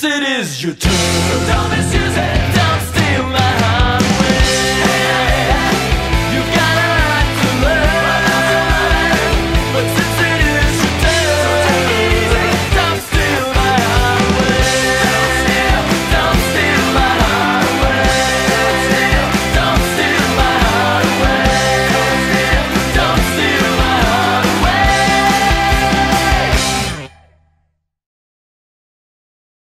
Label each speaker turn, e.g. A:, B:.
A: since it is your turn. Don't misuse it.